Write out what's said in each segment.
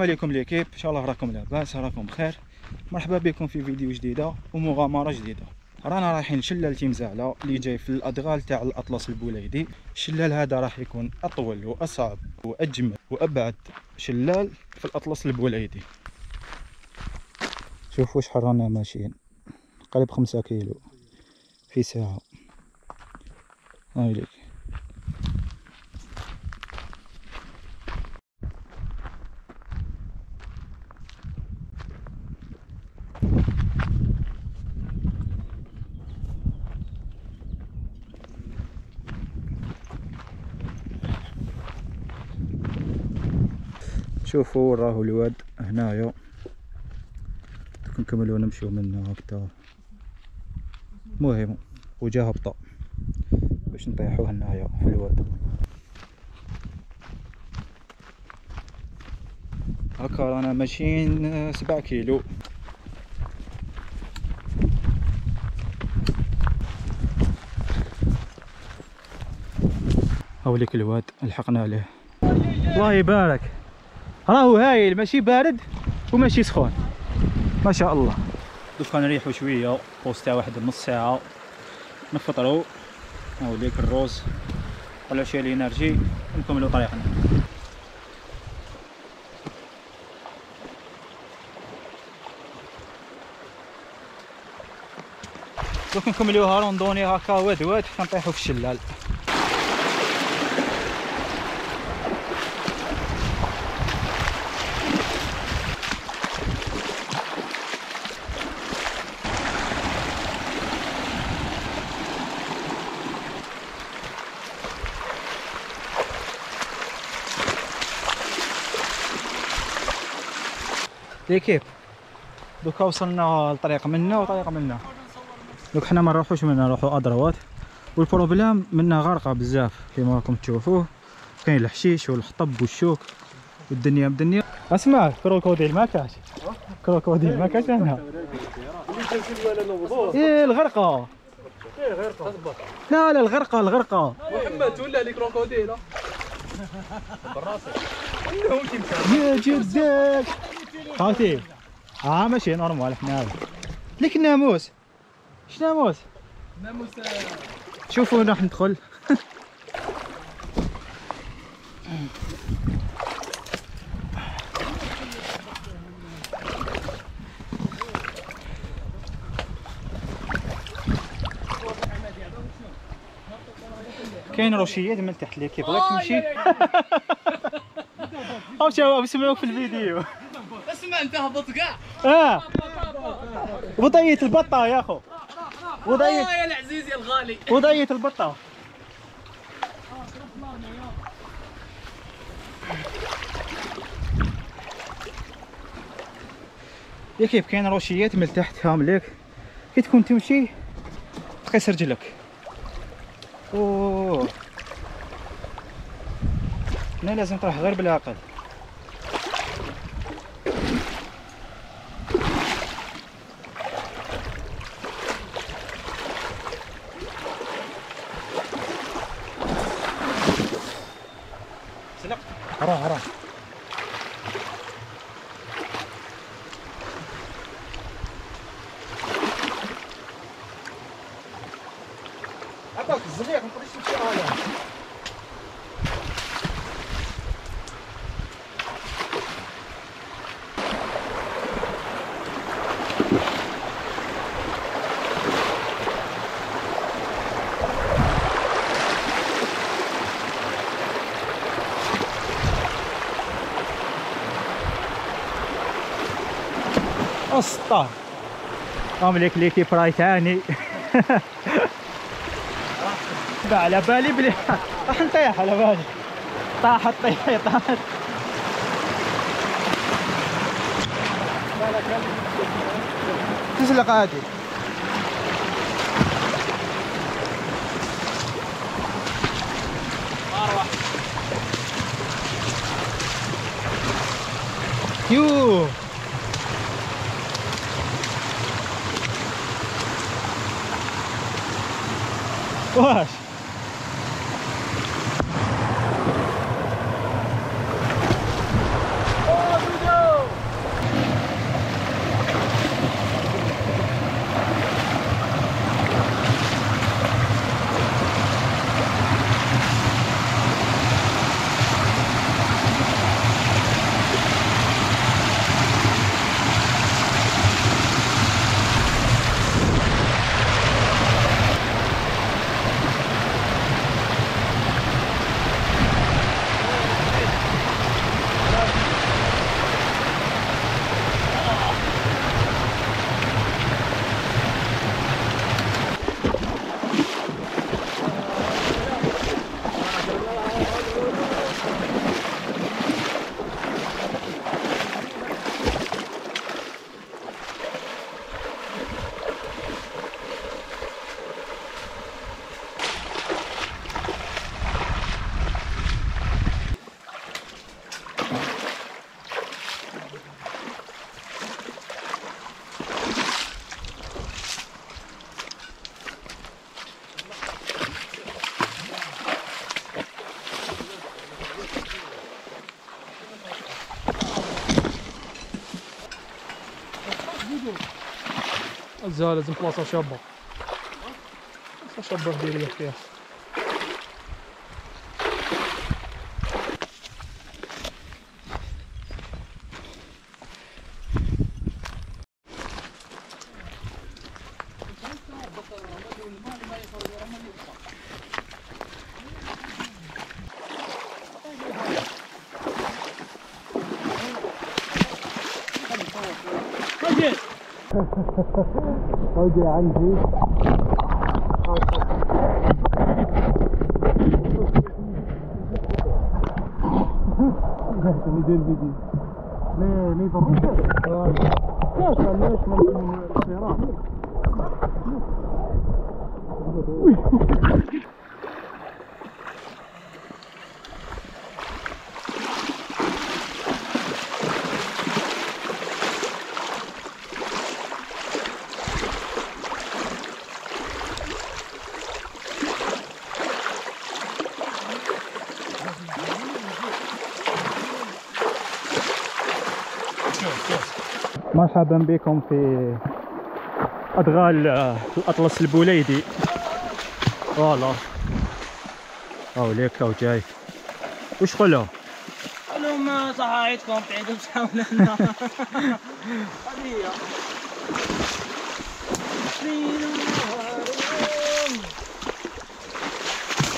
السلام عليكم l'équipe. إن شاء الله راكم لاباس راكم بخير. مرحبا بكم في فيديو جديدة ومغامرة جديدة. رانا رايحين شلال تيمزعله اللي جاي في الأدغال تاع الأطلس البليدي. الشلال هذا راح يكون أطول وأصعب وأجمل وأبعد شلال في الأطلس البليدي. شوفوا شحال رانا ماشيين. قريب خمسة كيلو في ساعة. هاي ليك. شوفوا راهو الواد هنايا. نكملو نمشيو من هكذا. مهم وجا هبطة باش نطيحو هنايا في الواد. هكا رانا ماشيين سبع كيلو. هاوليك الواد لحقنا عليه. الله يبارك. راهو هايل ماشي بارد وماشي سخون. ما شاء الله. دوكا نريحو شوية pause تاع واحد نص ساعة. نفطرو. هاوليك الروز. ولا شي ال energy. ونكملو طريقنا. دوك نكملوها روندوني هكا واد واد كنطيحو في الشلال. l'équipe دوكا وصلنا لطريق منا وطريق منا دوك حنا ما نروحوش منا نروحو à droite. وال problème منا غارقة بزاف كيما راكم تشوفوه. كاين الحشيش والحطب والشوك والدنيا بدنيا. أسمع crocodile ما كاش. crocodile ما كاش هنا. إيه الغرقة. لا لا الغرقة الغرقة. محمد تولى لي crocodile. يا جدك. خاوتي آه ماشي نورمال حنا لك الناموس اش ناموس ناموس؟ شوفوا راح ندخل. كاين روشيات من تحت لي كيف بغيت تمشي أو شباب سمعوك في الفيديو. اسمع انت هبط كاع آه. وضية البطة يا أخو. وضية آه يا العزيز يا الغالي. وضية البطة. يا كيف كاين روشيات من تحت هام ليك كي تكون تمشي تقيس رجلك أوه. هنا لازم تروح غير بالعقل. 알아 알아. اسطى قام لك ليكي براي ثاني. على بالي بلي. راح نطيح على بالي. طاحت طيحي طاحت تسلق عادي يوه. What? Olha, exemplo, lá só achei a bola. Só achei a bandeirinha. اوجي عندي اللي دير فيديو ليه ليه ضروسه؟ ليش ليش من السيارات؟ مرحبا بكم في أدغال آه، الأطلس البوليدي. فوالا أو ليك أو جاي. وش قولوا لهم صحايتكم تعيدوا تحاولوا لنا هي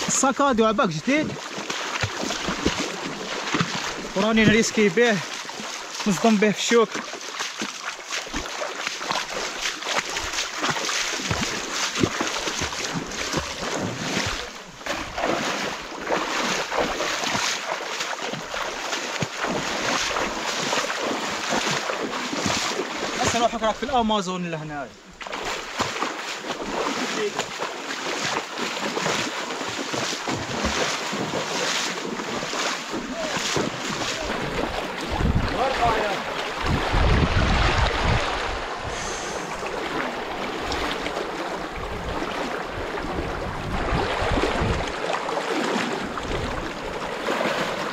السكادو عباك جديد. وراني نريسكي به نصدم به في الشوك نقرا في الأمازون لهنا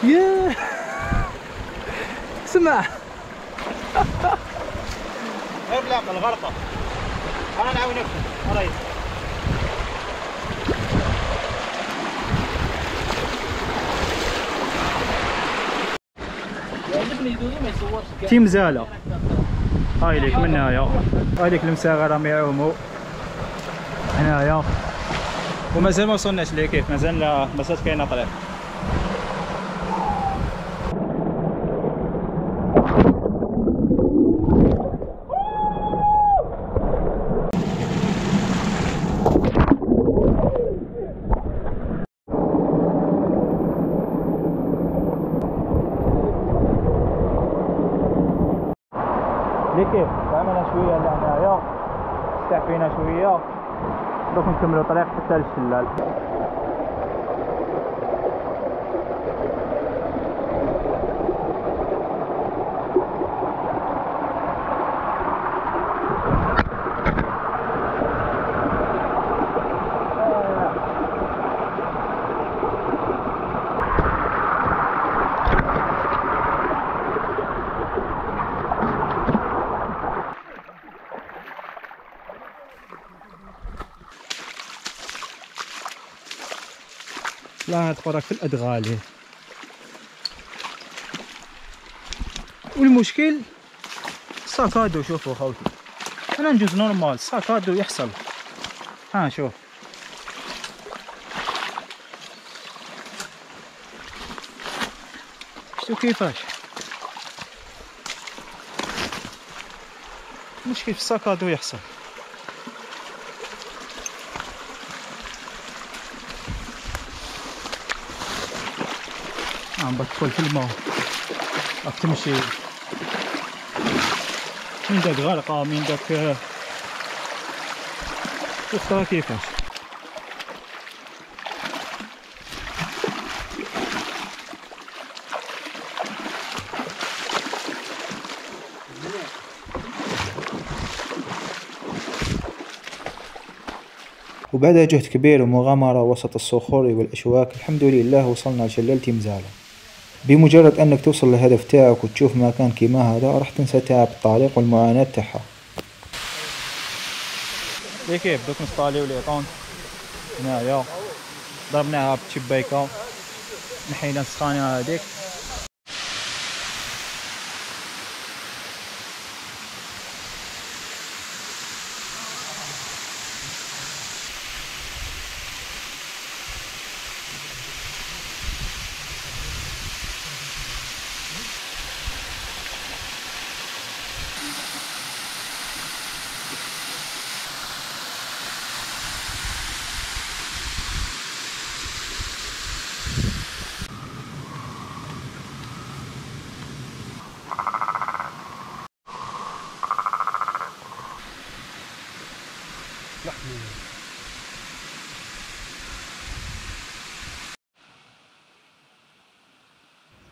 ياه. اسمع لا الغرقة أنا نعاونك ما يصورش كاع. تيم هاي ليك من هنايا هاي ليك المساغة راهم يعوموا هنايا ومازال ما وصلناش ليه كيف مازال مازال كاينة طريق ليه كيف عملنا شوية لهنايا شوية دوك نكملوا طريق حتى للشلال لا نتفرج في الأدغال والمشكل sac à dos شوفوا خوتي. أنا نجوز normal sac à dos يحصل. ها شوف. شو كيفاش؟ مشكل في ال sac à dos يحصل. عم بدخل في الماء راح تمشي من داك غرقة من داك شوف ترى كيفاش؟ وبعد جهد كبير ومغامرة وسط الصخور والأشواك الحمد لله وصلنا لشلال تيمزالة بمجرد أنك توصل للهدف تاعك وتشوف مكان كيما هذا راح تنسى تعب الطريق والمعاناة تاعها. لي كيف دوك نستاليو لي هنايا ضربناها بتشبيكة نحينا السخانة هذيك.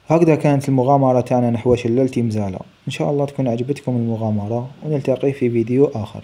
هكذا كانت المغامرة تاعنا نحو شلال تيمزالة إن شاء الله تكون عجبتكم المغامرة ونلتقي في فيديو آخر.